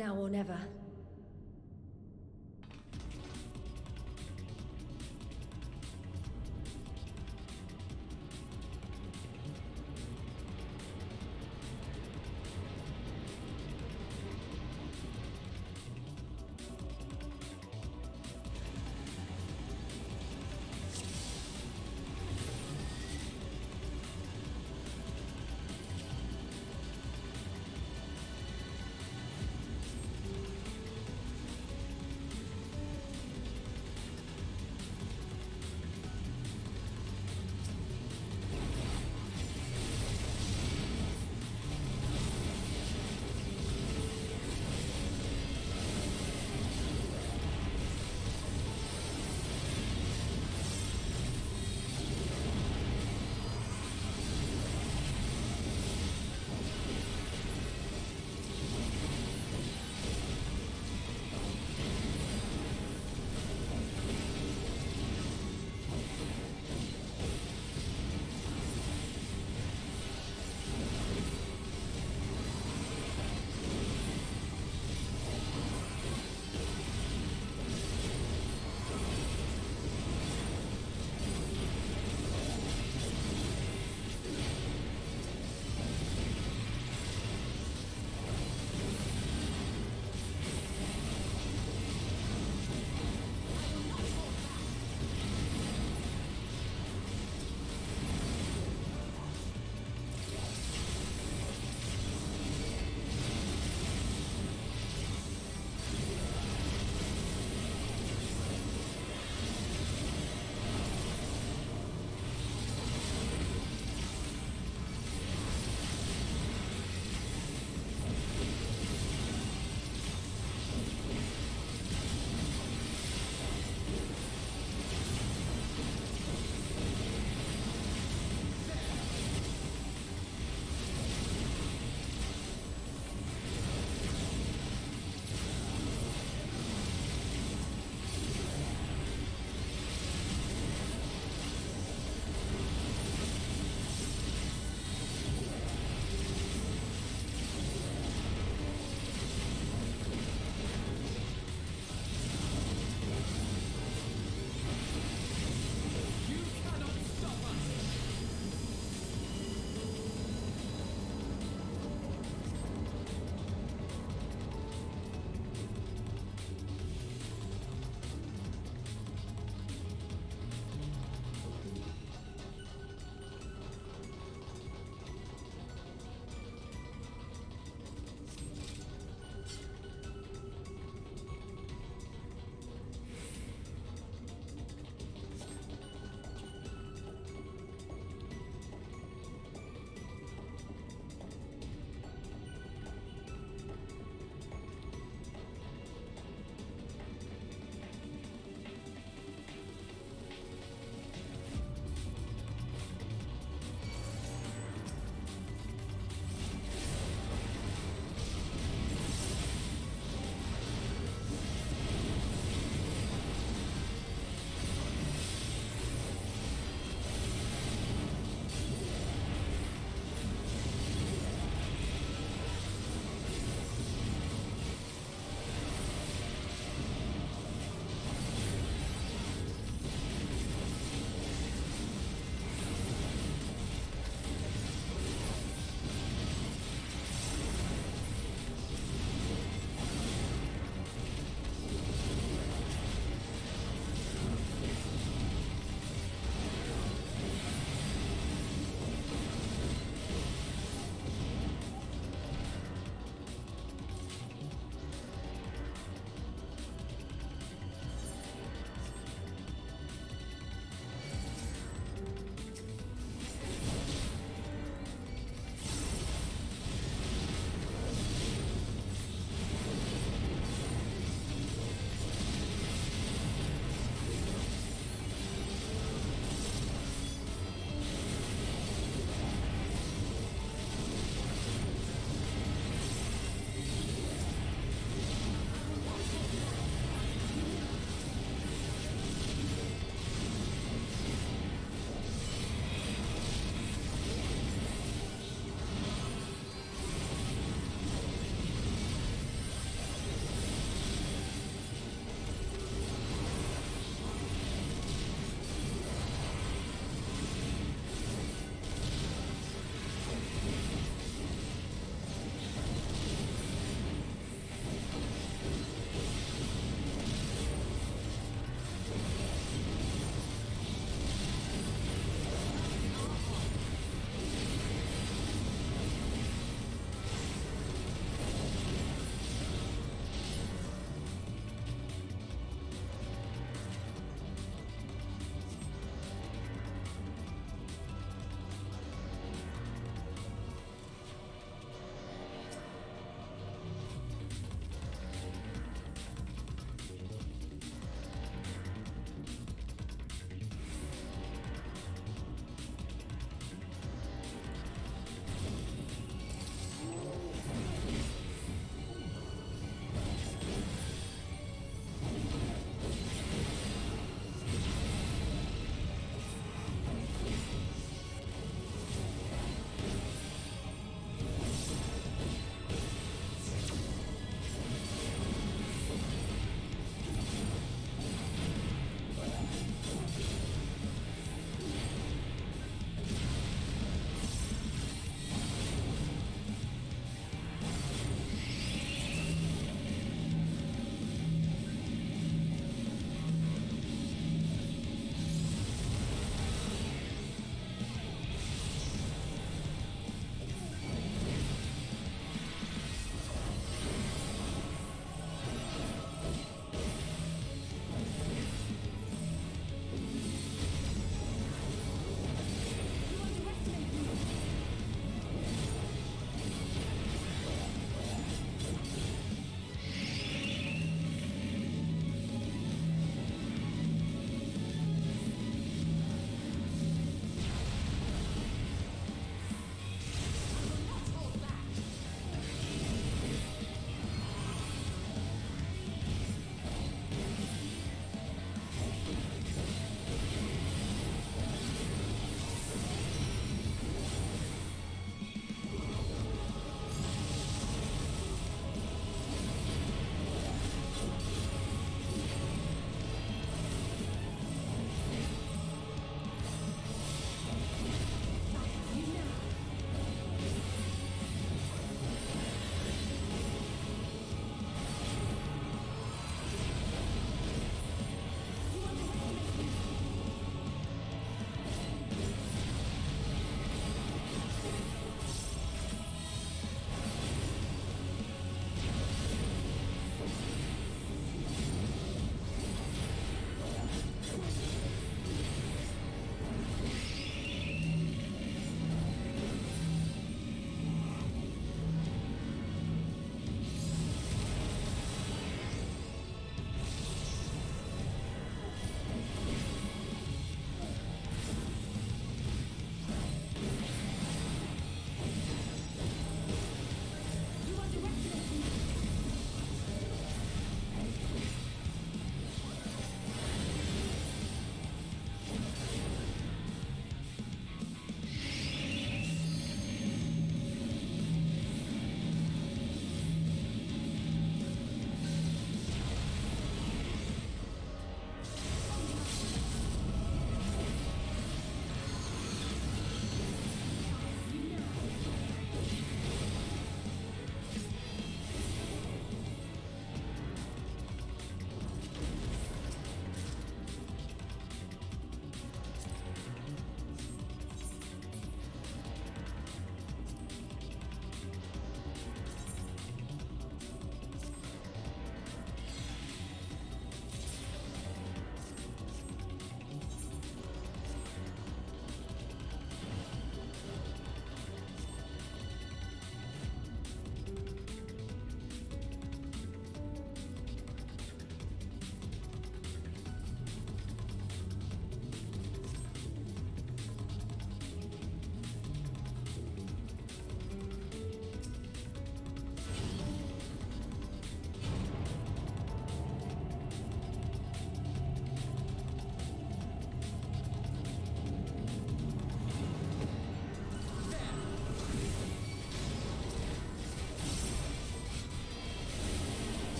Now or never.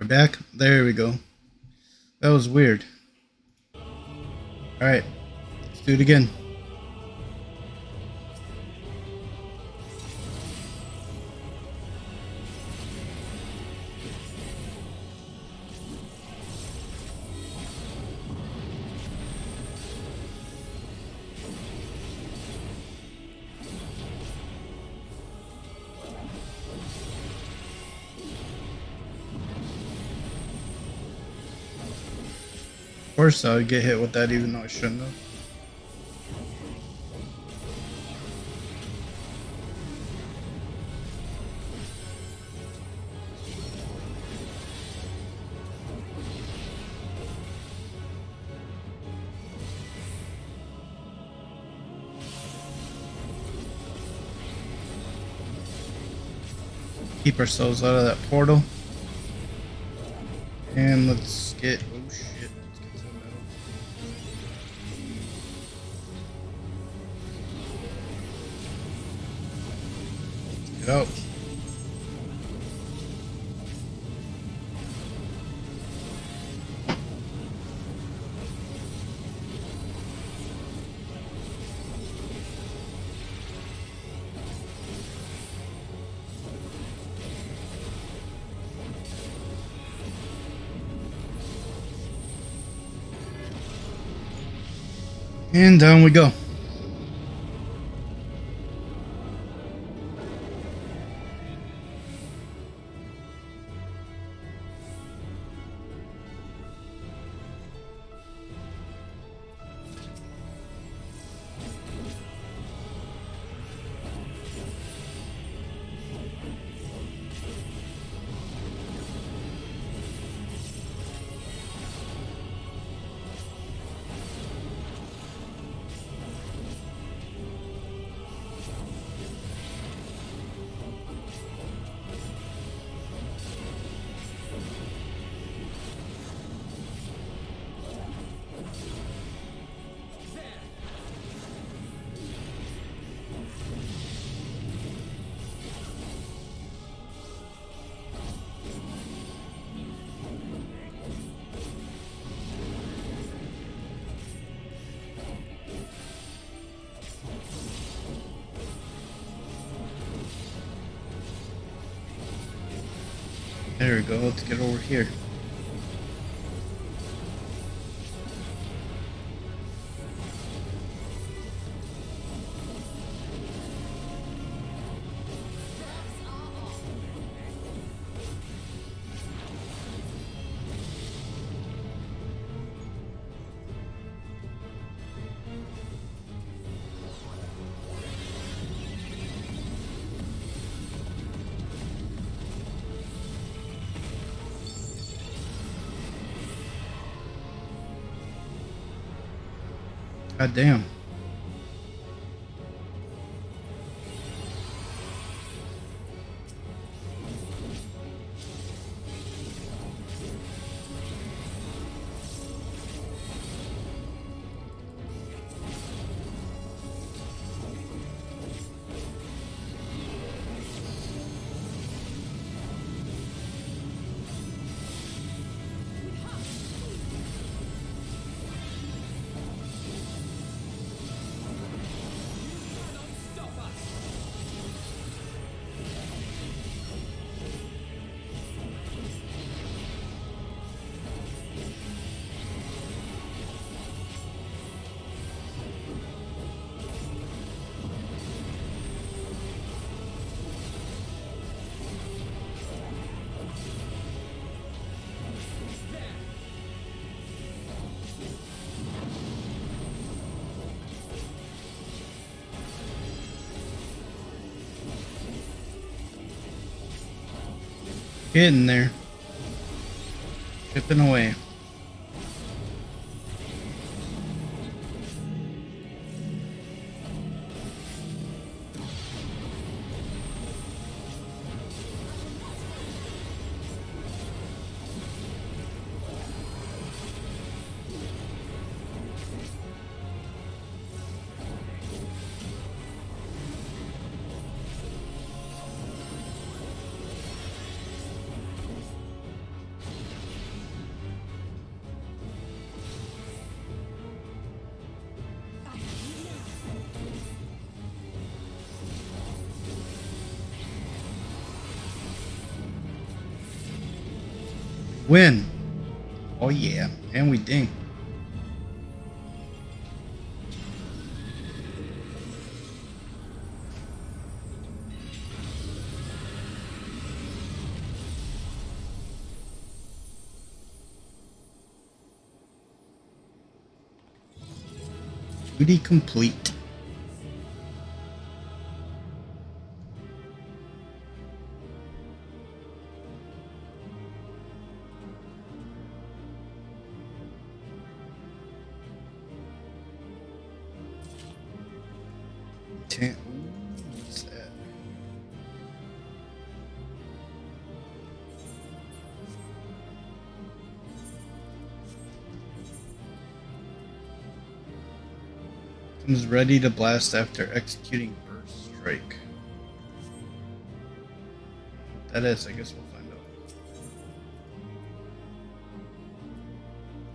Are back? There we go. That was weird. Alright. Let's do it again. Course I would get hit with that even though I shouldn't have. Keep ourselves out of that portal. And let's get oh Out. And down we go. There we go. Let's get over here. Damn. Getting there. Chipping away. Win. Oh yeah. And we ding. Duty complete. Ready to blast after executing burst strike. That is, I guess we'll